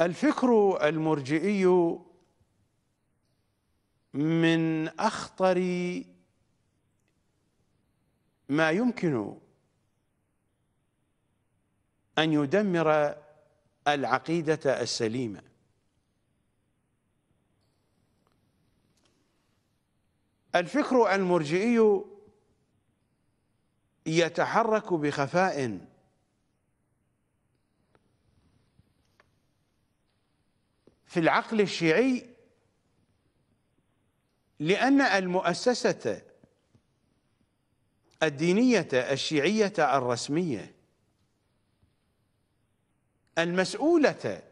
الفكر المرجئي من أخطر ما يمكن أن يدمر العقيدة السليمة. الفكر المرجئي يتحرك بخفاء في العقل الشيعي لأن المؤسسة الدينية الشيعية الرسمية المسؤولة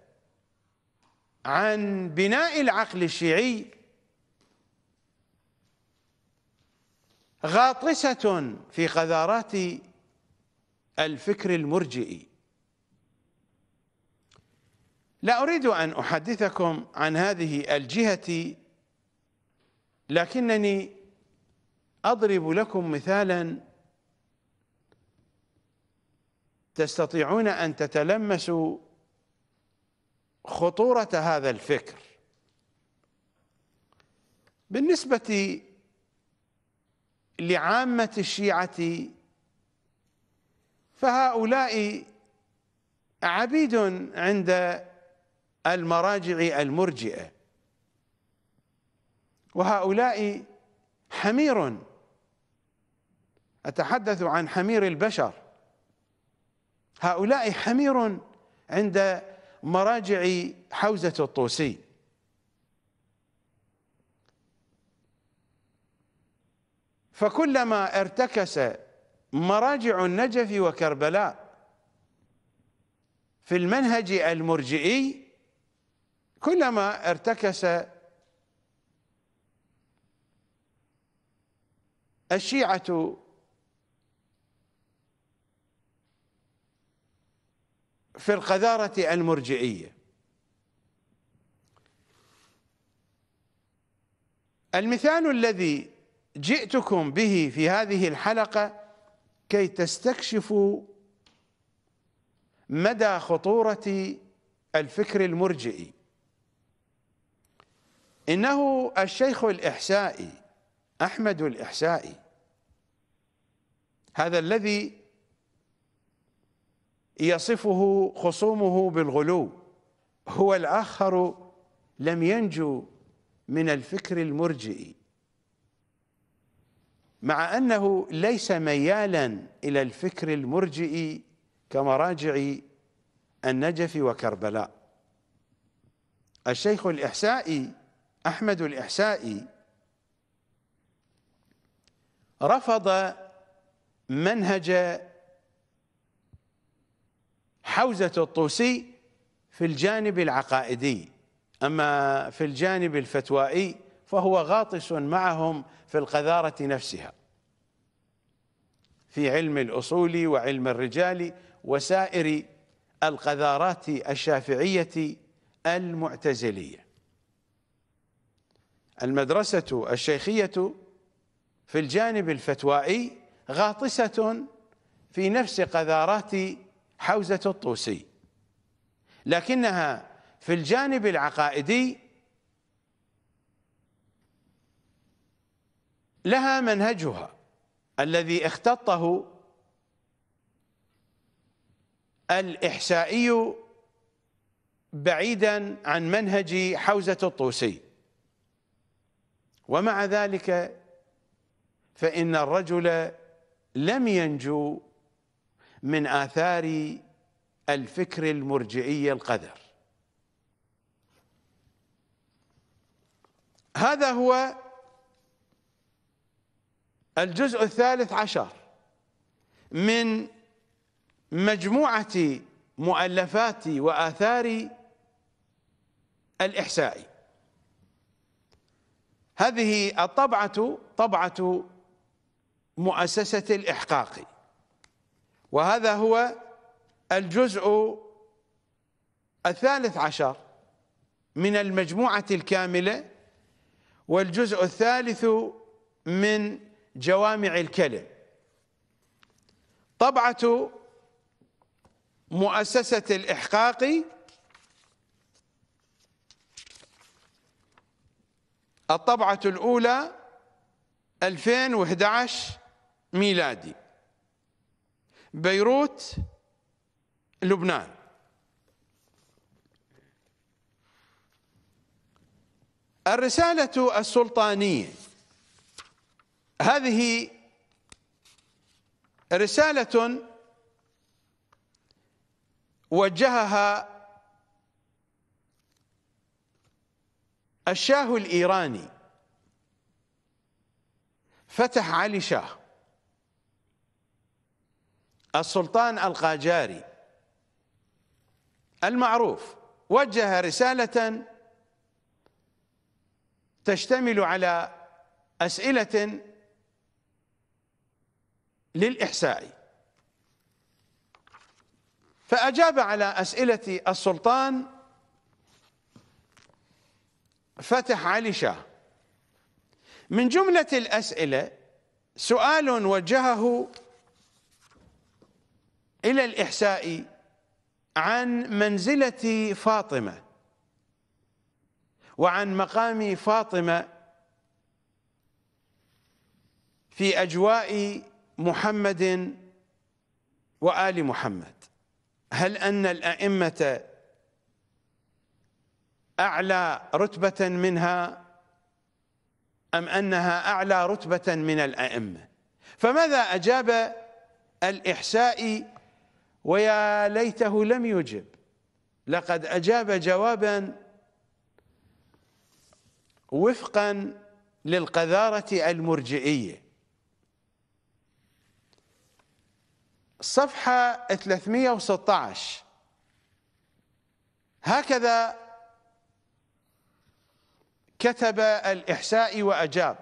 عن بناء العقل الشيعي غاطسة في قذارات الفكر المرجئي. لا أريد أن أحدثكم عن هذه الجهة لكنني أضرب لكم مثالا تستطيعون أن تتلمسوا خطورة هذا الفكر. بالنسبة لعامة الشيعة فهؤلاء عبيد عند المراجع المرجئة. وهؤلاء حمير. أتحدث عن حمير البشر. هؤلاء حمير عند مراجع حوزة الطوسي. فكلما ارتكس مراجع النجف وكربلاء في المنهج المرجئي كلما ارتكس الشيعة في القذارة المرجئية. المثال الذي جئتكم به في هذه الحلقة كي تستكشفوا مدى خطورة الفكر المرجئي. إنه الشيخ الإحسائي أحمد الإحسائي هذا الذي يصفه خصومه بالغلو. هو الآخر لم ينجو من الفكر المرجئي مع أنه ليس ميالا إلى الفكر المرجئي كمراجع النجف وكربلاء. الشيخ الإحسائي أحمد الإحسائي رفض منهج حوزة الطوسي في الجانب العقائدي أما في الجانب الفتوائي فهو غاطس معهم في القذارة نفسها. في علم الأصول وعلم الرجال وسائر القذارات الشافعية المعتزلية. المدرسة الشيخية في الجانب الفتوائي غاطسة في نفس قذارات حوزة الطوسي. لكنها في الجانب العقائدي لها منهجها الذي اختطه الإحسائي بعيدا عن منهج حوزة الطوسي. ومع ذلك فإن الرجل لم ينجو من آثار الفكر المرجئي القدر هذا هو الجزء الثالث عشر من مجموعة مؤلفات وآثار الإحسائي هذه الطبعة طبعة مؤسسة الإحقاق. وهذا هو الجزء الثالث عشر من المجموعة الكاملة والجزء الثالث من جوامع الكلم. طبعة مؤسسة الإحقاق الطبعة الأولى 2011 ميلادي. بيروت لبنان. الرسالة السلطانية. هذه رسالة وجهها الشاه الإيراني. فتح علي شاه. السلطان القاجاري. المعروف. وجه رسالة تشتمل على أسئلة للإحساء. فأجاب على أسئلة السلطان فتح علي شاه من جملة الأسئلة سؤال وجهه إلى الإحساء عن منزلة فاطمة وعن مقام فاطمة في أجواء محمد وآل محمد. هل أن الأئمة أعلى رتبة منها أم أنها أعلى رتبة من الأئمة؟ فماذا أجاب الإحساء ويا ليته لم يجب؟ لقد أجاب جوابا وفقا للقذارة المرجئية. صفحة 316 هكذا كتب الإحساء وأجاب.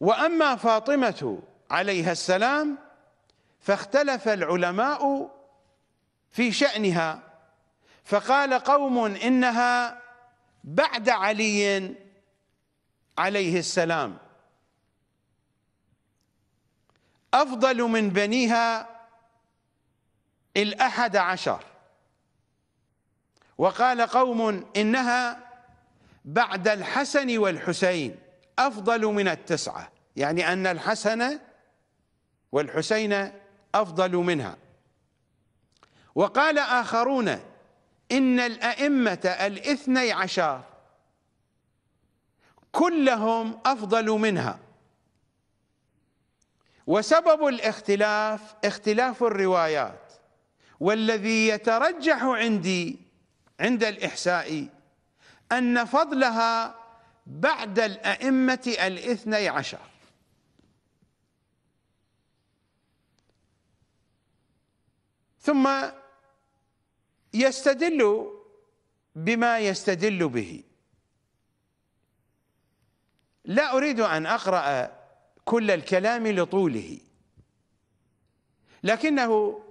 وأما فاطمة عليها السلام فاختلف العلماء في شأنها فقال قوم إنها بعد علي عليه السلام. أفضل من بنيها الأحد عشر. وقال قوم إنها بعد الحسن والحسين أفضل من التسعة. يعني أن الحسن والحسين أفضل منها. وقال آخرون إن الأئمة الاثني عشر كلهم أفضل منها. وسبب الاختلاف اختلاف الروايات والذي يترجح عندي عند الإحساء أن فضلها بعد الأئمة الاثني عشر. ثم يستدل بما يستدل به. لا أريد أن أقرأ كل الكلام لطوله لكنه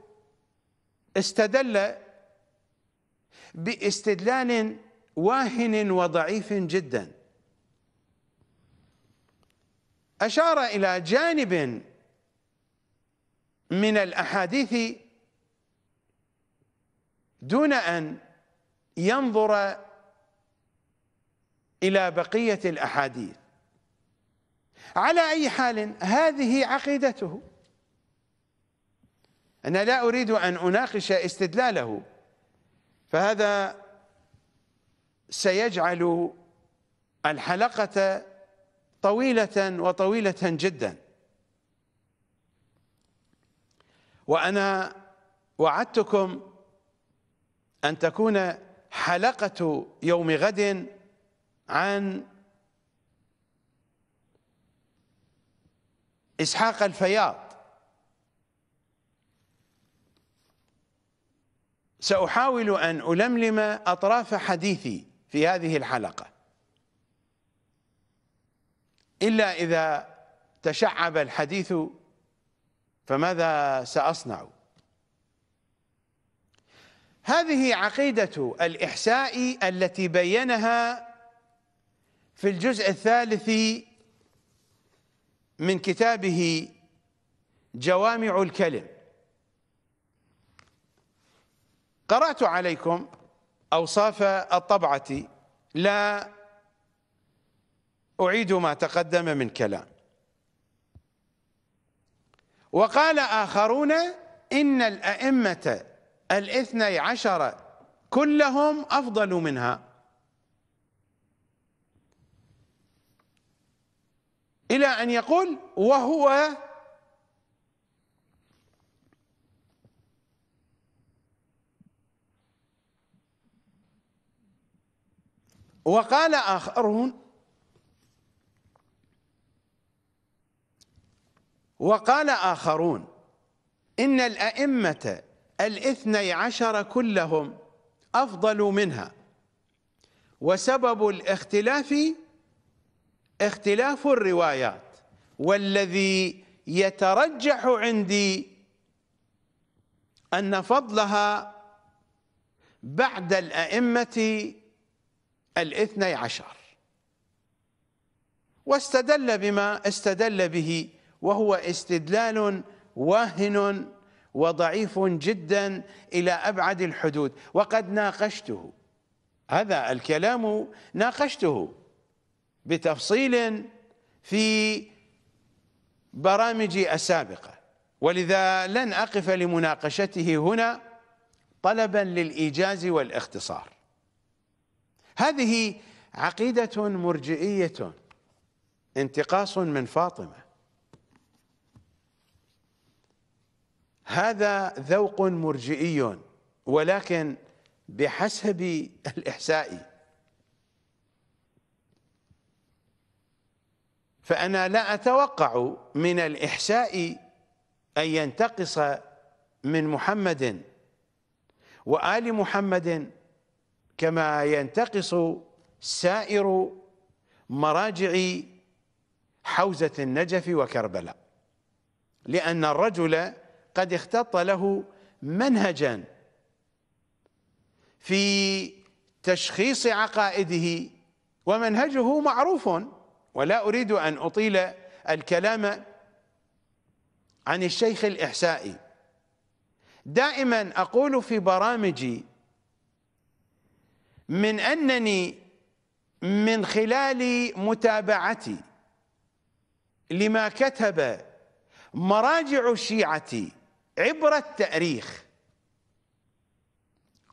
استدل بإستدلال واهن وضعيف جدا. أشار إلى جانب من الأحاديث دون أن ينظر إلى بقية الأحاديث. على أي حال هذه عقيدته. أنا لا أريد أن أناقش استدلاله فهذا سيجعل الحلقة طويلة وطويلة جدا. وأنا وعدتكم أن تكون حلقة يوم غد عن إسحاق الفياض. سأحاول أن ألملم أطراف حديثي. في هذه الحلقة. إلا إذا تشعب الحديث فماذا سأصنع؟ هذه عقيدة الإحساء التي بينها في الجزء الثالث من كتابه جوامع الكلم. قرأت عليكم أوصاف الطبعة. لا أعيد ما تقدم من كلام. وقال آخرون إن الأئمة الاثني عشر كلهم أفضل منها. إلى أن يقول وهو وقال آخرون وقال آخرون إن الأئمة الاثني عشر كلهم أفضل منها وسبب الاختلاف اختلاف الروايات والذي يترجح عندي أن فضلها بعد الأئمة الاثني عشر. واستدل بما استدل به وهو استدلال واهن وضعيف جدا إلى أبعد الحدود وقد ناقشته. هذا الكلام ناقشته بتفصيل في برامجي السابقة. ولذا لن أقف لمناقشته هنا طلبا للإيجاز والاختصار. هذه عقيدة مرجئية انتقاص من فاطمة. هذا ذوق مرجئي ولكن بحسب الإحساء. فأنا لا أتوقع من الإحساء أن ينتقص من محمد وآل محمد كما ينتقص سائر مراجع حوزة النجف وكربلاء لأن الرجل قد اختط له منهجا في تشخيص عقائده ومنهجه معروف ولا أريد أن أطيل الكلام عن الشيخ الإحسائي. دائما أقول في برامجي من أنني من خلال متابعتي لما كتب مراجع الشيعة عبر التأريخ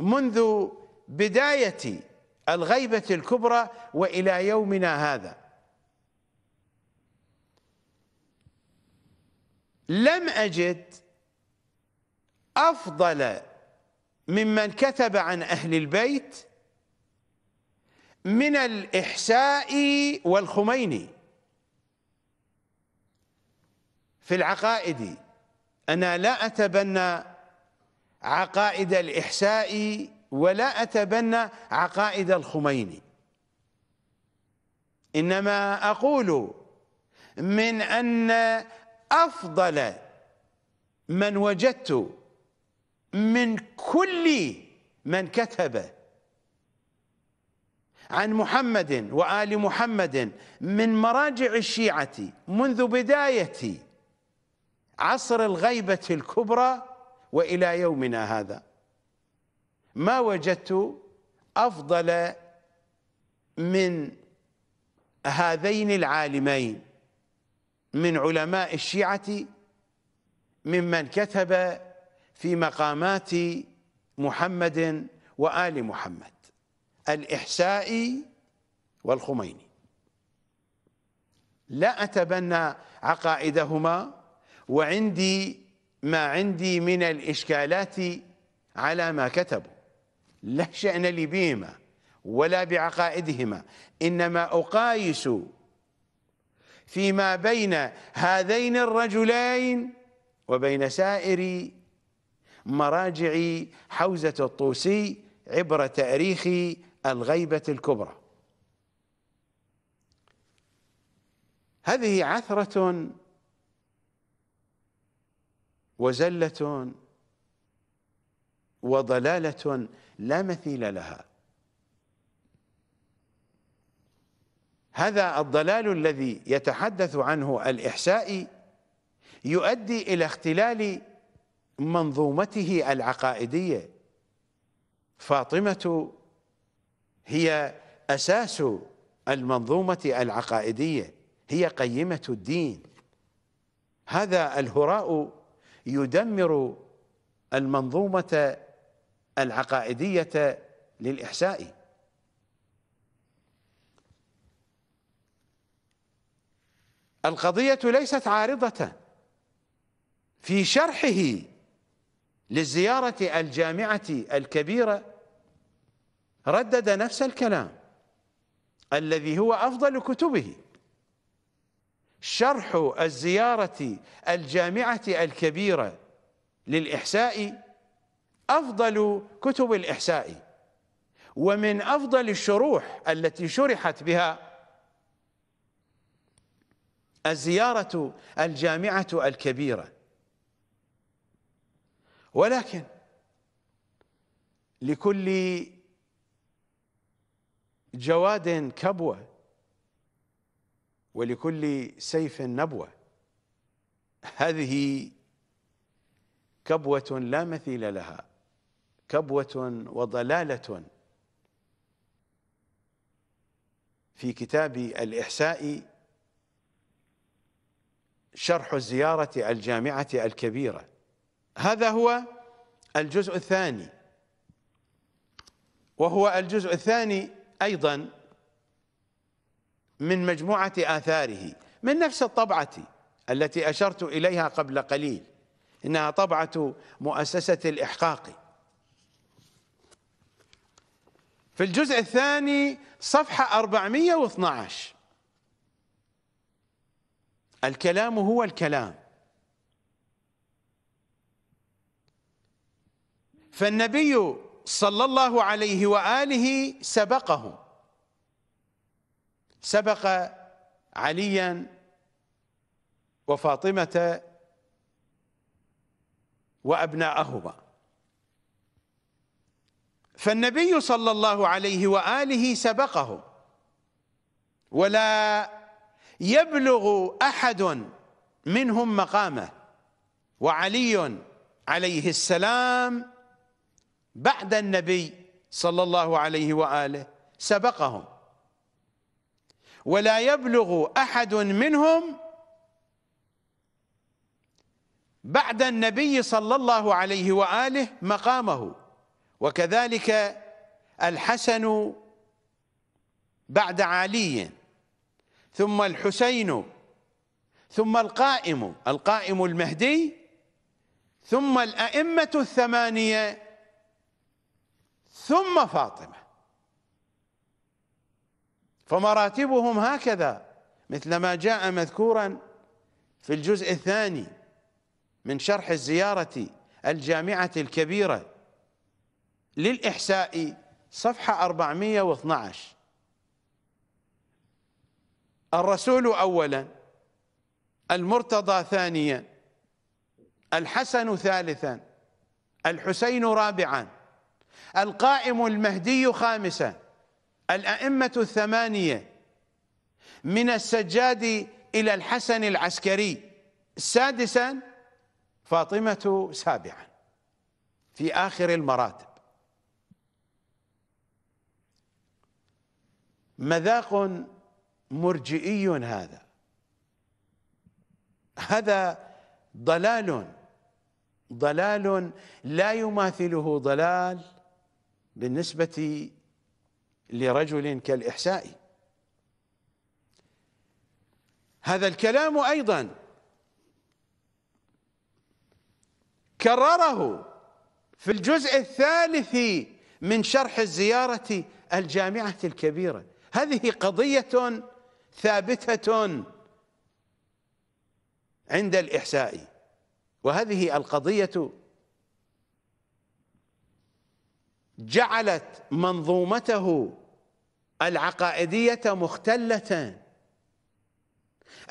منذ بداية الغيبة الكبرى وإلى يومنا هذا. لم أجد أفضل ممن كتب عن أهل البيت من الإحساء والخميني. في العقائد أنا لا أتبنى عقائد الإحساء ولا أتبنى عقائد الخميني. إنما أقول من أن أفضل من وجدت من كل من كتب عن محمد وآل محمد من مراجع الشيعة منذ بداية عصر الغيبة الكبرى وإلى يومنا هذا. ما وجدت أفضل من هذين العالمين من علماء الشيعة ممن كتب في مقامات محمد وآل محمد. الإحسائي والخميني. لا أتبنى عقائدهما وعندي ما عندي من الإشكالات على ما كتبوا. لا شأن لي بهما ولا بعقائدهما إنما أقايس فيما بين هذين الرجلين وبين سائر مراجع حوزة الطوسي عبر تاريخ الغيبة الكبرى. هذه عثرة وزلة وضلالة لا مثيل لها. هذا الضلال الذي يتحدث عنه الإحسائي يؤدي إلى اختلال منظومته العقائدية. فاطمة هي أساس المنظومة العقائدية هي قيمة الدين. هذا الهراء يدمر المنظومة العقائدية للإحساء. القضية ليست عارضة في شرحه للزيارة الجامعة الكبيرة ردد نفس الكلام الذي هو أفضل كتبه. شرح الزيارة الجامعة الكبيرة للإحساء أفضل كتب الإحساء ومن أفضل الشروح التي شرحت بها الزيارة الجامعة الكبيرة. ولكن لكل جواد كبوة ولكل سيف نبوة. هذه كبوة لا مثيل لها كبوة وضلالة. في كتاب الإحساء شرح الزيارة الجامعة الكبيرة. هذا هو الجزء الثاني وهو الجزء الثاني أيضا من مجموعة آثاره من نفس الطبعة التي أشرت إليها قبل قليل إنها طبعة مؤسسة الإحقاق. في الجزء الثاني صفحة 412 الكلام هو الكلام. فالنبي صلى الله عليه وآله سبقه. سبق عليا وفاطمة وأبناءهما. فالنبي صلى الله عليه وآله سبقه. ولا يبلغ أحد منهم مقامه. وعلي عليه السلام بعد النبي صلى الله عليه وآله سبقهم. ولا يبلغ أحد منهم بعد النبي صلى الله عليه وآله مقامه. وكذلك الحسن بعد علي ثم الحسين ثم القائم القائم المهدي ثم الأئمة الثمانية ثم فاطمة. فمراتبهم هكذا مثل ما جاء مذكورا في الجزء الثاني من شرح الزيارة الجامعة الكبيرة للإحساء صفحة 412 الرسول أولا المرتضى ثانيا الحسن ثالثا الحسين رابعا. القائم المهدي خامسا الأئمة الثمانية من السجاد إلى الحسن العسكري. سادسا فاطمة سابعا في آخر المراتب. مذاق مرجئي هذا. هذا ضلال ضلال لا يماثله ضلال بالنسبة لرجل كالإحساء. هذا الكلام أيضا كرره في الجزء الثالث من شرح الزيارة الجامعة الكبيرة. هذه قضية ثابتة عند الإحساء وهذه القضية جعلت منظومته العقائدية مختلة.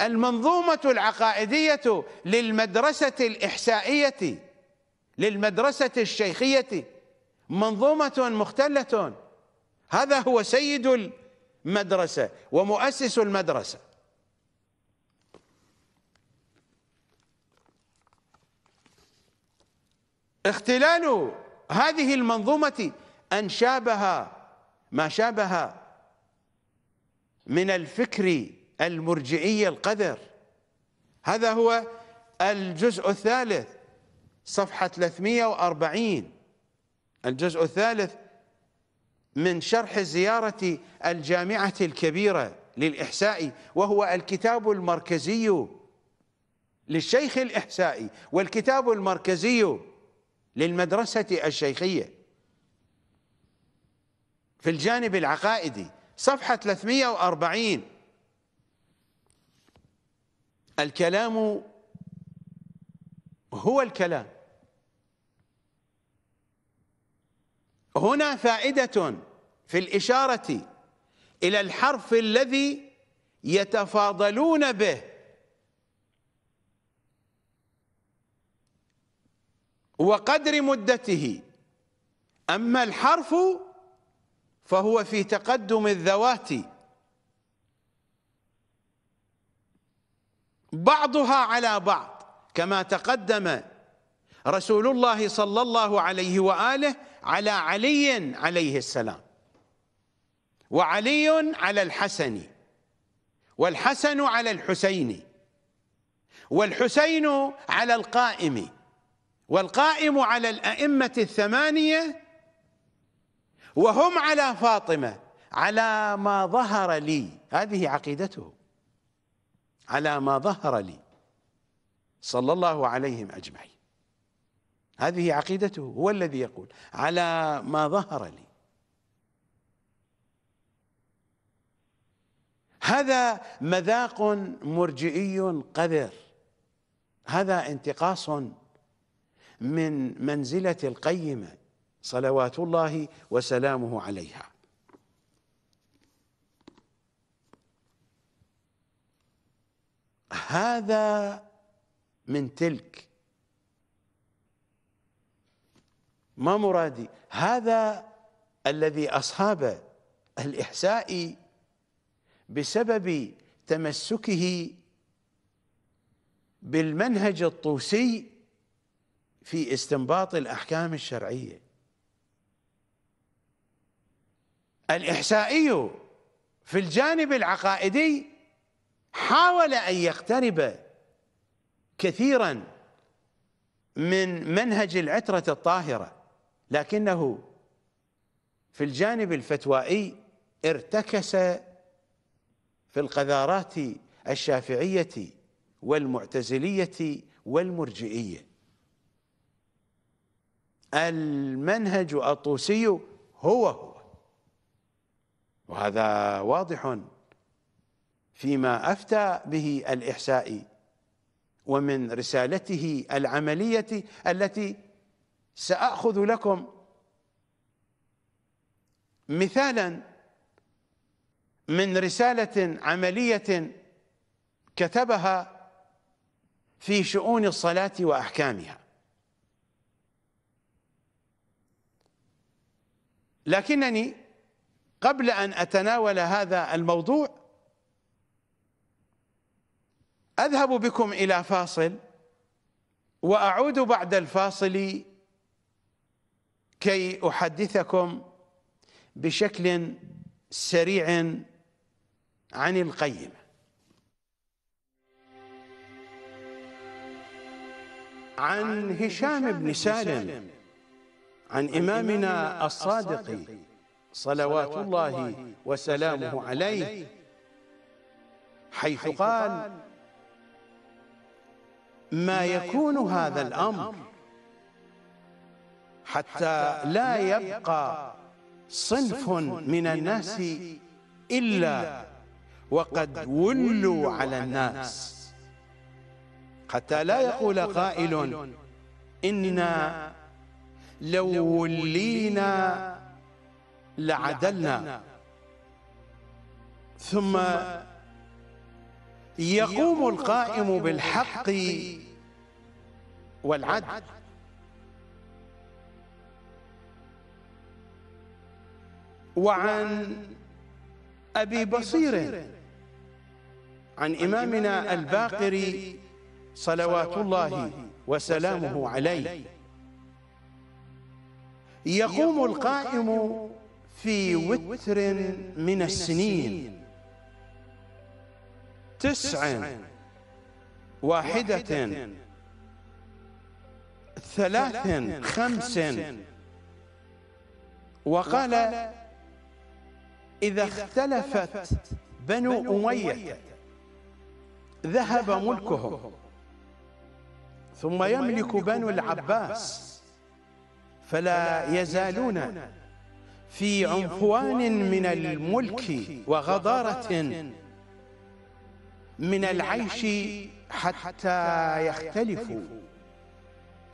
المنظومة العقائدية للمدرسة الإحسائية للمدرسة الشيخية منظومة مختلة. هذا هو سيد المدرسة ومؤسس المدرسة. اختلال هذه المنظومة أن شابه ما شابه من الفكر المرجئي القذر. هذا هو الجزء الثالث صفحة 340 الجزء الثالث من شرح زيارة الجامعة الكبيرة للإحساء وهو الكتاب المركزي للشيخ الإحسائي والكتاب المركزي للمدرسة الشيخية. في الجانب العقائدي صفحة 340 الكلام هو الكلام. هنا فائدة في الإشارة إلى الحرف الذي يتفاضلون به. وقدر مدته. أما الحرف فهو في تقدم الذوات. بعضها على بعض كما تقدم رسول الله صلى الله عليه وآله على علي عليه السلام وعلي على الحسن والحسن على الحسين والحسين على القائم. والقائم على الأئمة الثمانية وهم على فاطمة على ما ظهر لي. هذه عقيدته. على ما ظهر لي. صلى الله عليهم أجمعين. هذه عقيدته هو الذي يقول على ما ظهر لي. هذا مذاق مرجئي قذر. هذا انتقاص من منزلة القيمة صلوات الله وسلامه عليها. هذا من تلك. ما مرادي؟ هذا الذي أصاب الإحساء بسبب تمسكه بالمنهج الطوسي في استنباط الأحكام الشرعية. الإحسائي في الجانب العقائدي حاول أن يقترب كثيرا من منهج العترة الطاهرة لكنه في الجانب الفتوائي ارتكس في القذارات الشافعية والمعتزلية والمرجئية. المنهج الطوسي هو هو. وهذا واضح فيما أفتى به الإحسائي ومن رسالته العملية التي سأخذ لكم مثالا من رسالة عملية كتبها في شؤون الصلاة وأحكامها. لكنني قبل أن أتناول هذا الموضوع أذهب بكم إلى فاصل وأعود بعد الفاصل كي أحدثكم بشكل سريع عن القيم عن هشام بن سالم. عن إمامنا الصادق صلوات الله وسلامه عليه حيث قال ما يكون هذا الأمر حتى لا يبقى صنف من الناس إلا وقد ولوا على الناس. حتى لا يقول قائل إنا لو ولينا لعدلنا. ثم يقوم القائم بالحق والعدل. وعن أبي بصير عن إمامنا الباقر صلوات الله وسلامه عليه. يقوم القائم في وتر من السنين. تسع واحدة ثلاث خمس. وقال إذا اختلفت بنو أمية ذهب ملكهم. ثم يملك بنو العباس. فلا يزالون في عنفوان من الملك وغضارة من العيش حتى يختلفوا.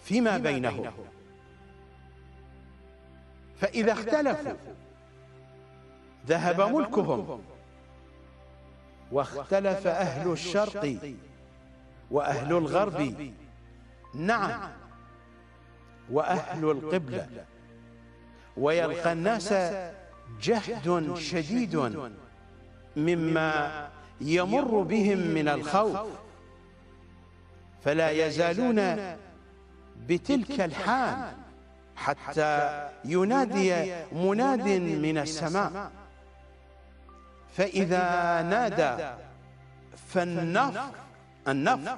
فيما بينهم. فإذا اختلفوا ذهب ملكهم. واختلف أهل الشرق وأهل الغرب. نعم. وأهل القبلة. ويلقى الناس جهد شديد مما يمر بهم من الخوف. فلا يزالون بتلك الحال حتى ينادي مناد من السماء. فإذا نادى فالنفر النفر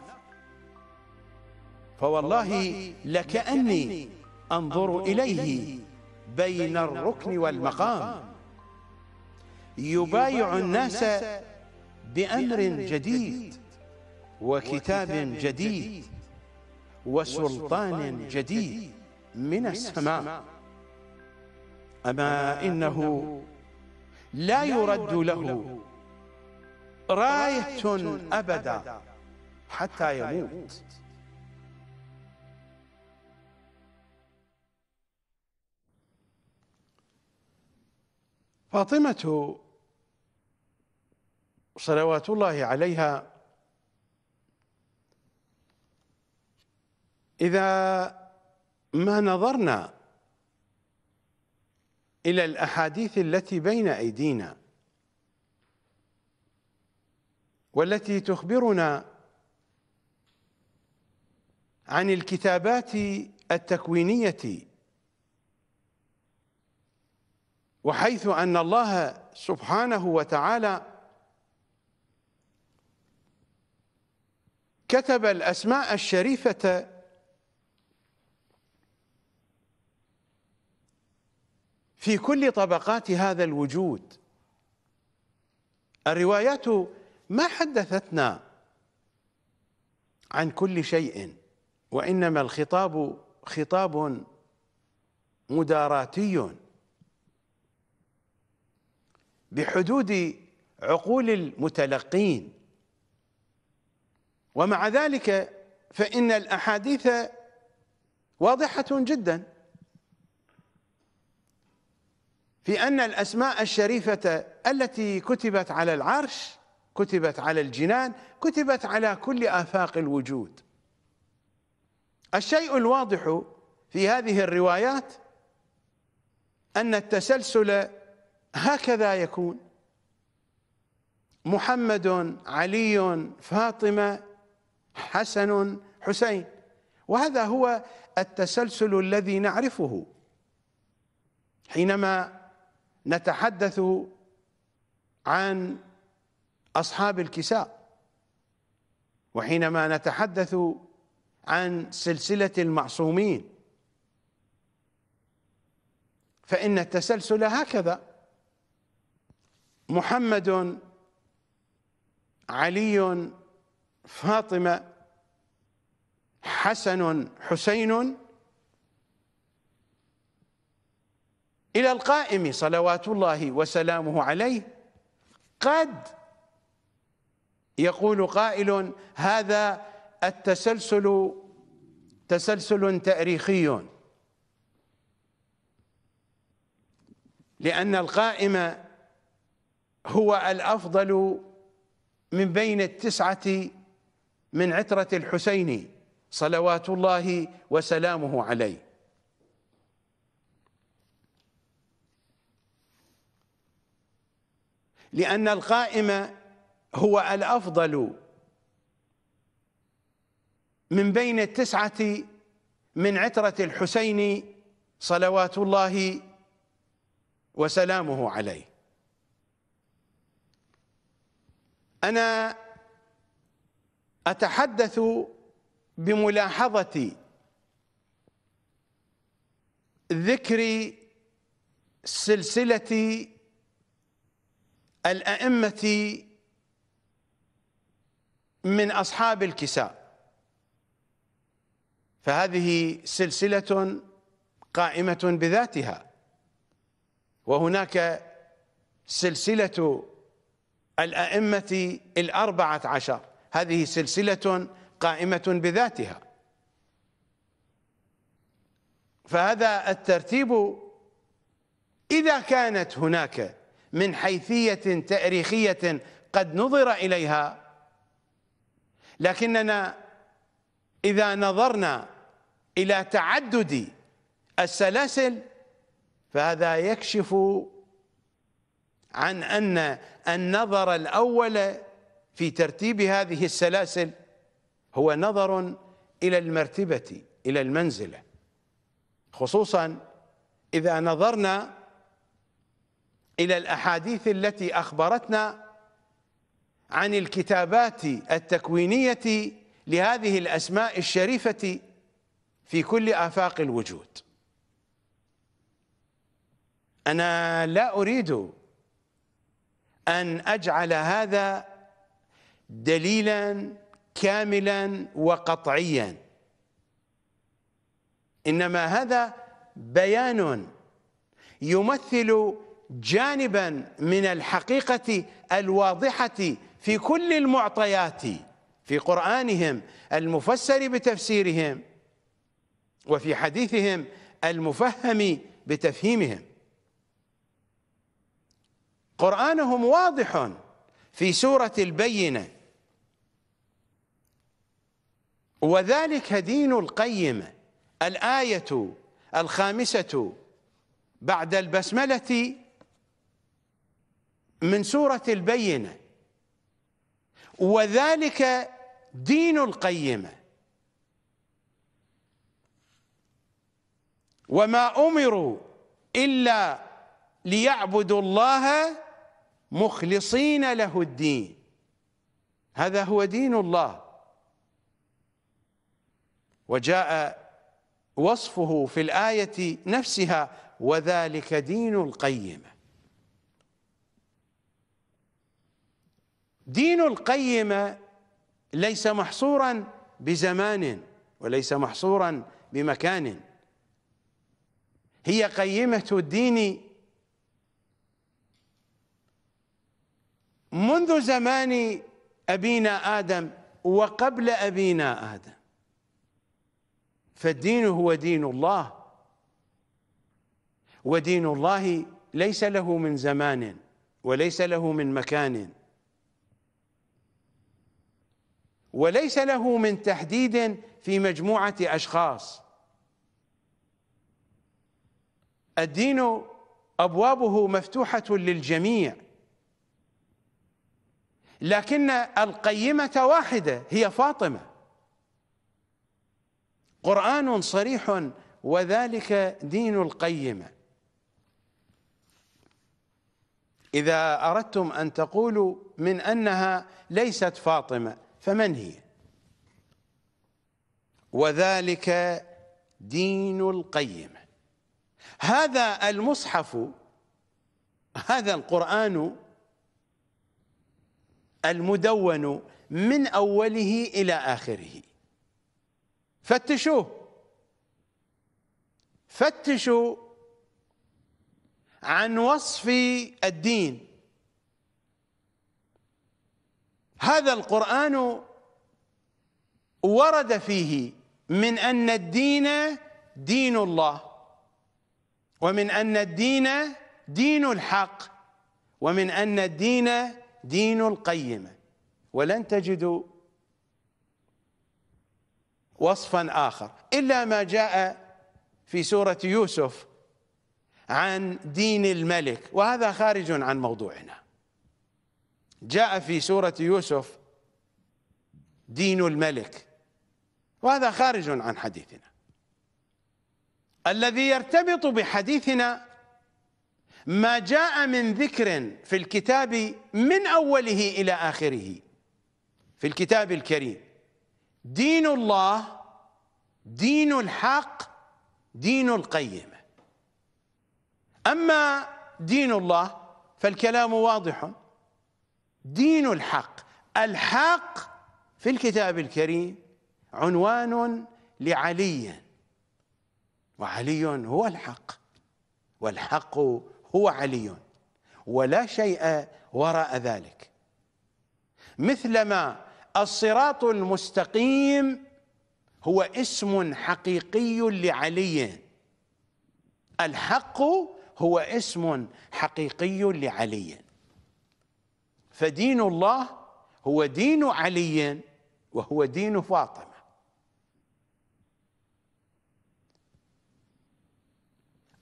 فوالله لكأني أنظر إليه بين الركن والمقام. يبايع الناس بأمر جديد وكتاب جديد وسلطان جديد من السماء. أما إنه لا يرد له راية أبدا حتى يموت. فاطمة صلوات الله عليها إذا ما نظرنا إلى الأحاديث التي بين أيدينا والتي تخبرنا عن الكتابات التكوينية وحيث أن الله سبحانه وتعالى كتب الأسماء الشريفة في كل طبقات هذا الوجود. الروايات ما حدثتنا عن كل شيء وإنما الخطاب خطاب مداراتي. بحدود عقول المتلقين. ومع ذلك فإن الأحاديث واضحة جدا. في أن الأسماء الشريفة التي كتبت على العرش كتبت على الجنان كتبت على كل آفاق الوجود. الشيء الواضح في هذه الروايات أن التسلسل هكذا يكون. محمد علي فاطمة حسن حسين. وهذا هو التسلسل الذي نعرفه. حينما نتحدث عن أصحاب الكساء وحينما نتحدث عن سلسلة المعصومين فإن التسلسل هكذا. محمد علي فاطمة حسن حسين. إلى القائم صلوات الله وسلامه عليه قد يقول قائل هذا التسلسل تسلسل تاريخي لأن القائم هو الأفضل من بين التسعة من عترة الحسين صلوات الله وسلامه عليه. لأن القائم هو الأفضل من بين التسعة من عترة الحسين صلوات الله وسلامه عليه. أنا أتحدث بملاحظة ذكر سلسلة الأئمة من أصحاب الكساء. فهذه سلسلة قائمة بذاتها. وهناك سلسلة الأئمة الأربعة عشر. هذه سلسلة قائمة بذاتها. فهذا الترتيب إذا كانت هناك من حيثية تاريخية قد نظر إليها لكننا إذا نظرنا إلى تعدد السلاسل فهذا يكشف عن أن النظر الأول في ترتيب هذه السلاسل هو نظر إلى المرتبة إلى المنزلة. خصوصا إذا نظرنا إلى الأحاديث التي أخبرتنا عن الكتابات التكوينية لهذه الأسماء الشريفة في كل آفاق الوجود. أنا لا أريد أن أجعل هذا دليلا كاملا وقطعيا. إنما هذا بيان يمثل جانبا من الحقيقة الواضحة في كل المعطيات في قرآنهم المفسر بتفسيرهم وفي حديثهم المفهم بتفهيمهم. قرآنهم واضح في سورة البينة. وذلك دين القيم. الآية الخامسة بعد البسملة من سورة البينة. وذلك دين القيمة وما أمروا إلا ليعبدوا الله مخلصين له الدين. هذا هو دين الله. وجاء وصفه في الآية نفسها وذلك دين القيمة دين القيمة ليس محصورا بزمان وليس محصورا بمكان. هي قيمة الدين منذ زمان أبينا آدم وقبل أبينا آدم. فالدين هو دين الله. ودين الله ليس له من زمان وليس له من مكان. وليس له من تحديد في مجموعة أشخاص. الدين أبوابه مفتوحة للجميع. لكن القيمة واحدة هي فاطمة. قرآن صريح وذلك دين القيمة. إذا أردتم أن تقولوا من أنها ليست فاطمة فمن هي؟ وذلك دين القيمة. هذا المصحف هذا القرآن المدون من أوله إلى آخره. فتشوه. فتشوا عن وصف الدين. هذا القرآن ورد فيه من أن الدين دين الله ومن أن الدين دين الحق ومن أن الدين دين القيمة ولن تجدوا وصفا آخر. إلا ما جاء في سورة يوسف عن دين الملك. وهذا خارج عن موضوعنا. جاء في سورة يوسف دين الملك. وهذا خارج عن حديثنا. الذي يرتبط بحديثنا ما جاء من ذكر في الكتاب من أوله إلى آخره في الكتاب الكريم. دين الله دين الحق دين القيمة. أما دين الله فالكلام واضح. دين الحق الحق في الكتاب الكريم عنوان لعلي. وعلي هو الحق والحق هو علي. ولا شيء وراء ذلك. مثلما الصراط المستقيم هو اسم حقيقي لعلي. الحق هو اسم حقيقي لعلي. فدين الله هو دين علي وهو دين فاطمة.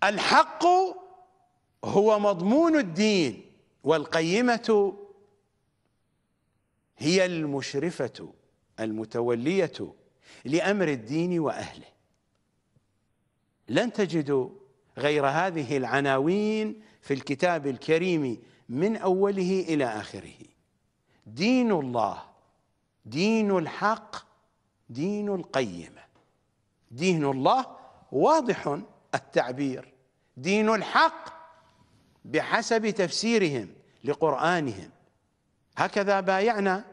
الحق هو مضمون الدين والقيمة هي المشرفة المتولية لأمر الدين وأهله. لن تجدوا غير هذه العناوين في الكتاب الكريم من أوله إلى آخره. دين الله دين الحق دين القيمة. دين الله واضح التعبير. دين الحق بحسب تفسيرهم لقرآنهم. هكذا بايعنا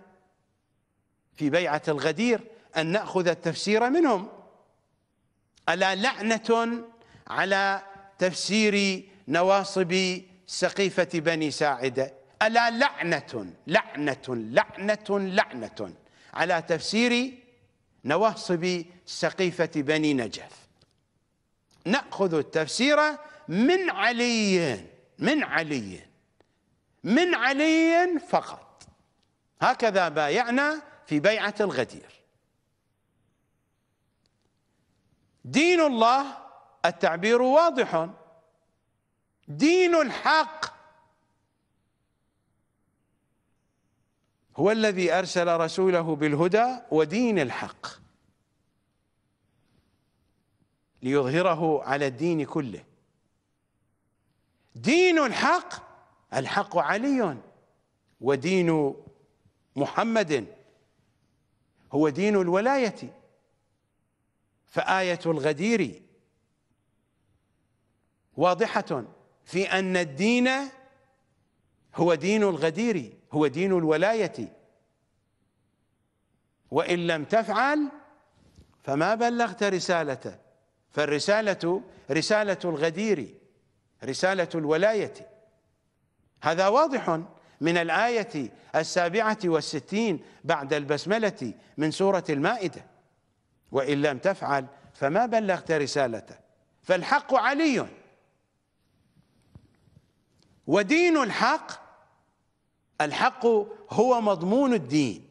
في بيعة الغدير أن نأخذ التفسير منهم. ألا لعنة على تفسير نواصب سقيفة بني ساعده ألا لعنة لعنة لعنة لعنة على تفسير نواصب سقيفة بني نجف؟ نأخذ التفسير من علي. من علي من علي فقط. هكذا بايعنا في بيعة الغدير. دين الله التعبير واضح. دين الحق. هو الذي أرسل رسوله بالهدى ودين الحق. ليظهره على الدين كله. دين الحق الحق علي ودين محمد هو دين الولاية. فآية الغدير واضحة في أن الدين هو دين الغدير هو دين الولاية. وإن لم تفعل فما بلغت رسالته. فالرسالة رسالة الغدير. رسالة الولاية. هذا واضح من الآية السابعة والستين بعد البسملة من سورة المائدة. وإن لم تفعل فما بلغت رسالته. فالحق علي. ودين الحق الحق هو مضمون الدين.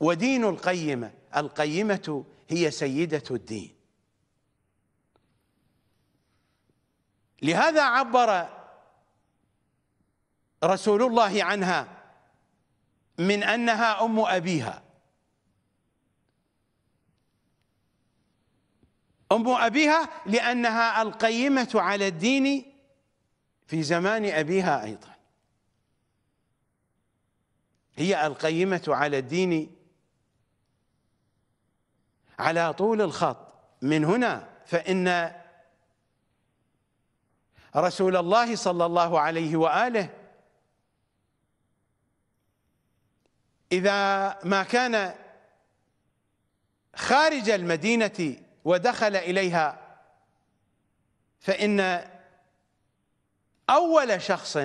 ودين القيمة القيمة هي سيدة الدين. لهذا عبر رسول الله عنها من أنها أم أبيها. أم أبيها لأنها القيمة على الدين في زمان أبيها أيضا. هي القيمة على الدين على طول الخط من هنا فإن رسول الله صلى الله عليه وآله. إذا ما كان خارج المدينة ودخل إليها فإن أول شخص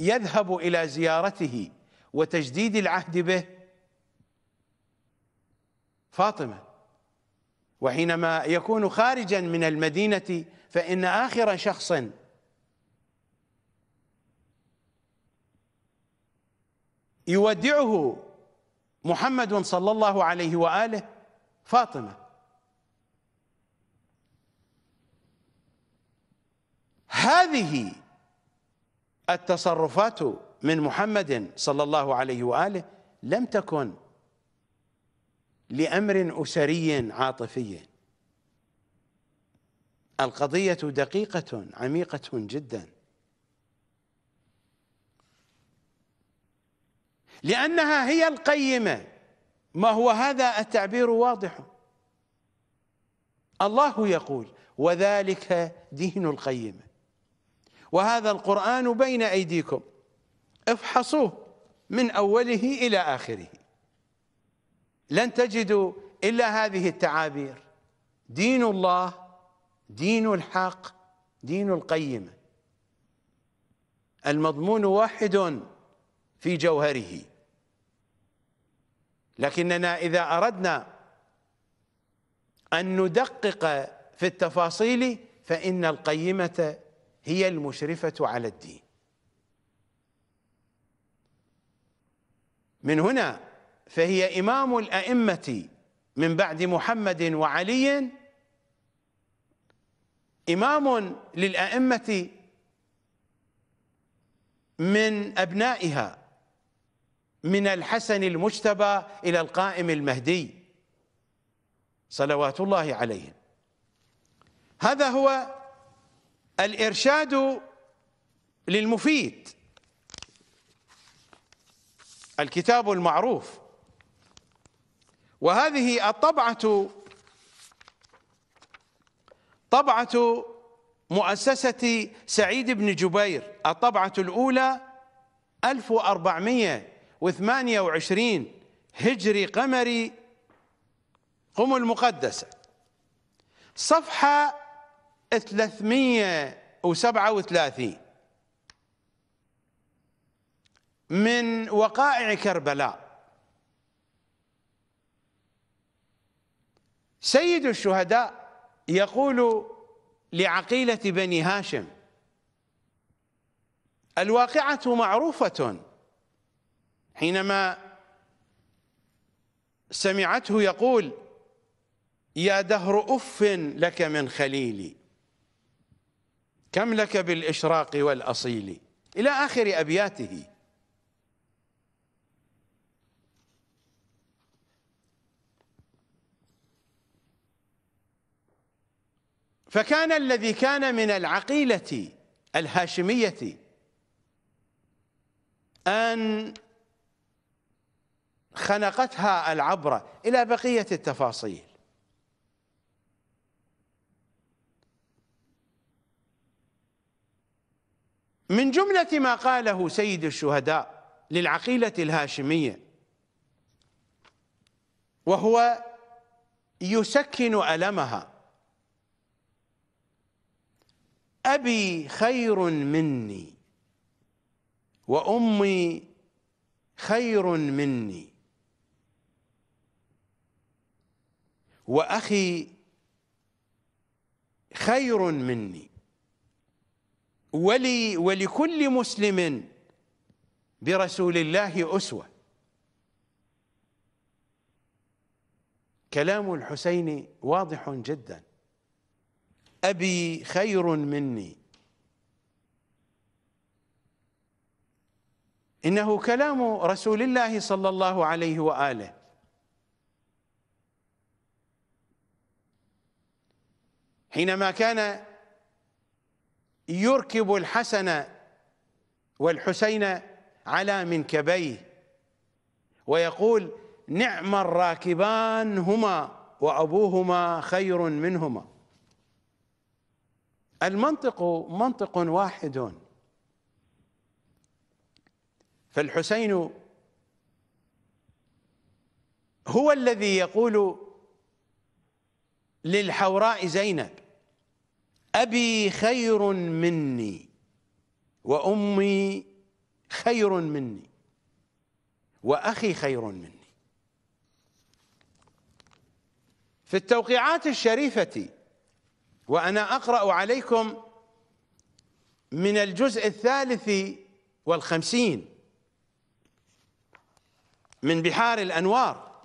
يذهب إلى زيارته وتجديد العهد به فاطمة. وحينما يكون خارجا من المدينة فإن آخر شخص يودعه محمد صلى الله عليه وآله فاطمة. هذه التصرفات من محمد صلى الله عليه وآله لم تكن لأمر أسري عاطفي. القضية دقيقة عميقة جدا. لأنها هي القيمة. ما هو هذا التعبير واضح. الله يقول وذلك دين القيمة. وهذا القرآن بين أيديكم. افحصوه من أوله إلى آخره. لن تجدوا إلا هذه التعابير. دين الله دين الحق دين القيمة. المضمون واحد في جوهره. لكننا إذا أردنا أن ندقق في التفاصيل فإن القيمة هي المشرفة على الدين. من هنا فهي إمام الأئمة من بعد محمد وعلي إمام للأئمة من أبنائها. من الحسن المجتبى إلى القائم المهدي. صلوات الله عليهم. هذا هو الإرشاد للمفيد. الكتاب المعروف. وهذه الطبعة طبعة مؤسسة سعيد بن جبير الطبعة الأولى 1428 هجري قمري. قم المقدسة. صفحة 337 من وقائع كربلاء. سيد الشهداء يقول لعقيلة بني هاشم الواقعة معروفة. حينما سمعته يقول يا دهر أف لك من خليلي كم لك بالإشراق والأصيل إلى آخر أبياته. فكان الذي كان من العقيلة الهاشمية أن خنقتها العبرة إلى بقية التفاصيل. من جملة ما قاله سيد الشهداء للعقيلة الهاشمية وهو يسكن ألمها أبي خير مني وأمي خير مني. وأخي خير مني. ولي ولكل مسلم برسول الله أسوة. كلام الحسين واضح جدا. أبي خير مني. إنه كلام رسول الله صلى الله عليه وآله. حينما كان يركب الحسن والحسين على منكبيه ويقول نعم الراكبان هما وأبوهما خير منهما. المنطق منطق واحد. فالحسين هو الذي يقول للحوراء زينب. أبي خير مني وأمي خير مني وأخي خير مني. في التوقيعات الشريفة وأنا أقرأ عليكم من الجزء الثالث والخمسين من بحار الأنوار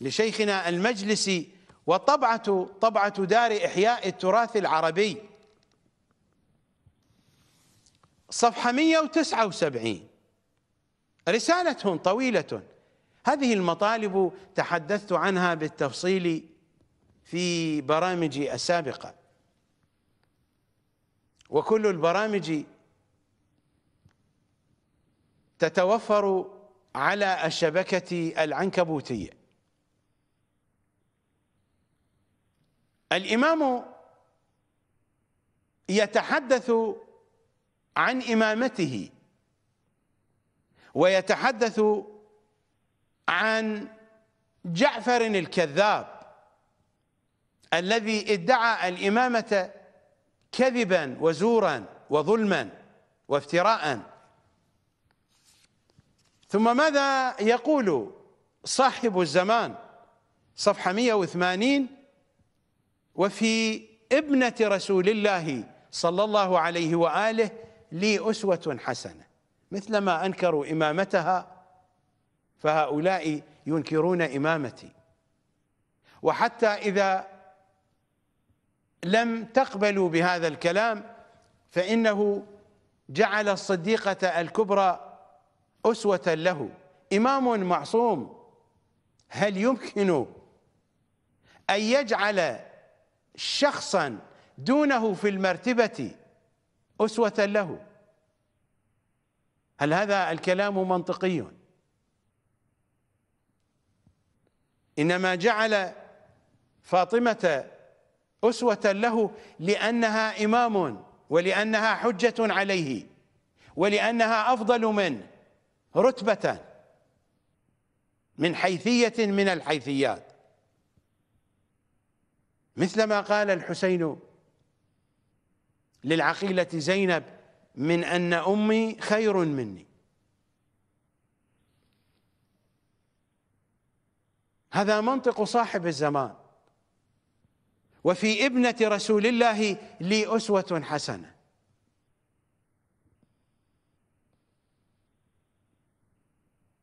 لشيخنا المجلسي وطبعة طبعة دار إحياء التراث العربي. صفحة 179 رسالة طويلة. هذه المطالب تحدثت عنها بالتفصيل في برامجي السابقة. وكل البرامج تتوفر على الشبكة العنكبوتية. الإمام يتحدث عن إمامته ويتحدث عن جعفر الكذاب الذي ادعى الإمامة كذبا وزورا وظلما وافتراء. ثم ماذا يقول صاحب الزمان؟ صفحة 180 وفي ابنة رسول الله صلى الله عليه وآله لي أسوة حسنة مثلما أنكروا إمامتها فهؤلاء ينكرون إمامتي. وحتى إذا لم تقبلوا بهذا الكلام فإنه جعل الصديقة الكبرى أسوة له. إمام معصوم هل يمكن أن يجعل شخصا دونه في المرتبة أسوة له. هل هذا الكلام منطقي؟ إنما جعل فاطمة أسوة له لأنها إمام ولأنها حجة عليه ولأنها أفضل منه رتبة من حيثية من الحيثيات. مثلما قال الحسين للعقيلة زينب من أن أمي خير مني. هذا منطق صاحب الزمان. وفي ابنة رسول الله لي أسوة حسنة.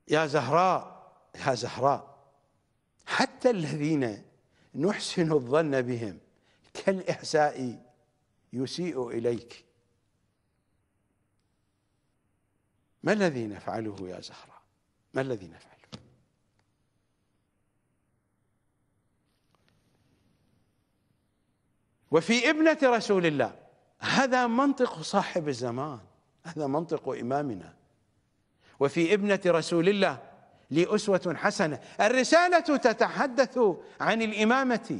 يا زهراء يا زهراء حتى الذين نحسن الظن بهم. كالإحساء يسيء إليك. ما الذي نفعله يا زهراء ما الذي نفعله؟ وفي ابنة رسول الله. هذا منطق صاحب الزمان. هذا منطق إمامنا. وفي ابنة رسول الله. لي أسوة حسنة. الرسالة تتحدث عن الإمامة.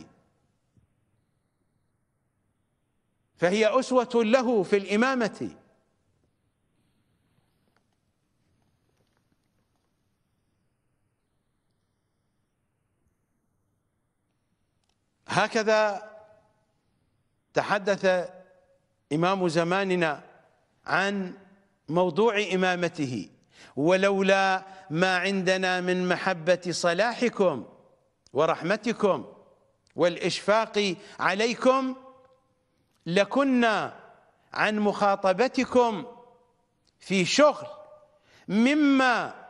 فهي أسوة له في الإمامة. هكذا تحدث إمام زماننا عن موضوع إمامته. ولولا ما عندنا من محبة صلاحكم ورحمتكم والإشفاق عليكم لكنا عن مخاطبتكم في شغل مما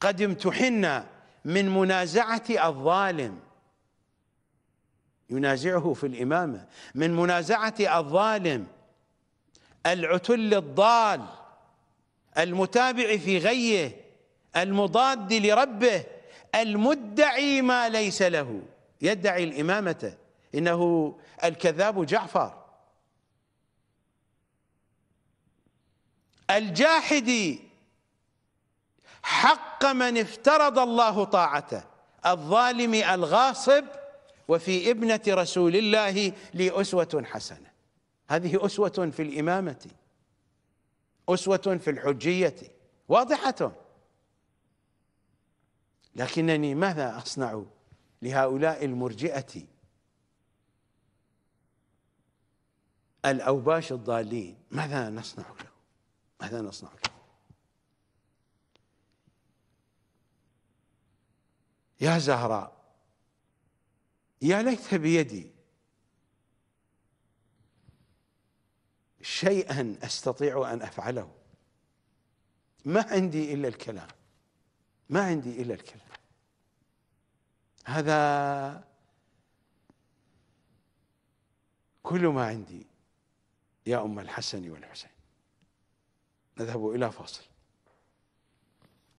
قد امتحنا من منازعة الظالم. ينازعه في الإمامة من منازعة الظالم العتل الضال. المتابع في غيه المضاد لربه المدعي ما ليس له. يدعي الإمامة إنه الكذاب جعفر. الجاحد حق من افترض الله طاعته. الظالم الغاصب وفي ابنة رسول الله لي أسوة حسنة. هذه أسوة في الإمامة. أسوة في الحجية واضحة. لكنني ماذا أصنع لهؤلاء المرجئة؟ الأوباش الضالين. ماذا نصنع له؟ ماذا نصنع له؟ يا زهراء يا ليت بيدي شيئا أستطيع أن أفعله. ما عندي إلا الكلام. ما عندي إلا الكلام. هذا كل ما عندي يا أم الحسن والحسين. نذهب إلى فاصل.